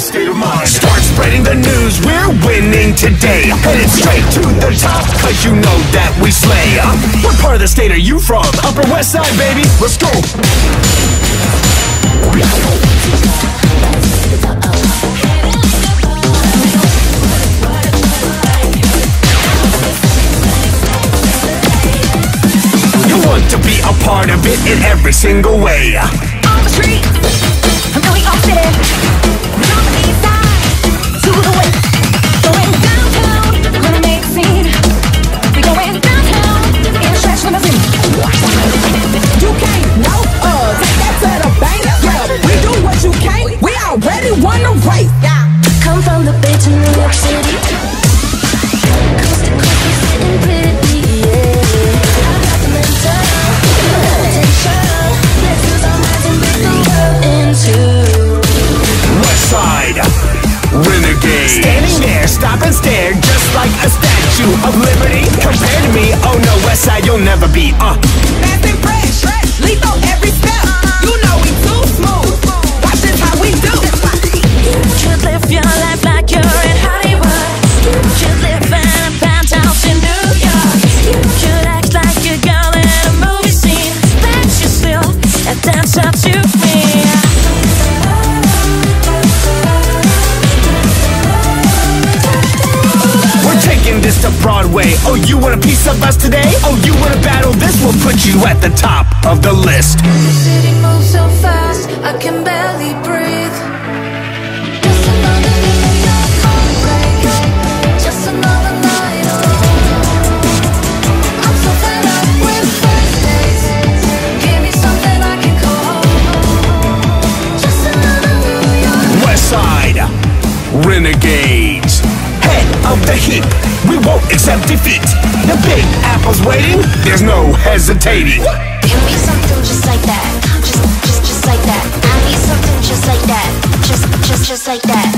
state of mind. Start spreading the news, we're winning today. Headed straight to the top, cause you know that we slay. What part of the state are you from? Upper West Side, baby. Let's go. You want to be a part of it in every single way. Won. Yeah. Come from the bay to New York City. Coast to coast, we sitting pretty, yeah. I got the mental attention. Let's use our minds and break the world in. West Side, renegade. Standing there, stop and stare, just like a statue of liberty. Compared to me, oh no, West Side, you'll never be. Uh, this to Broadway. Oh, you want a piece of us today? Oh, you want to battle this? We'll put you at the top of the list. The city moves so fast, I can barely renegades. Head of the heap, we won't accept defeat. The big apple's waiting, there's no hesitating. Give me something just like that. Just, just, just like that. I need something just like that. Just, just, just like that.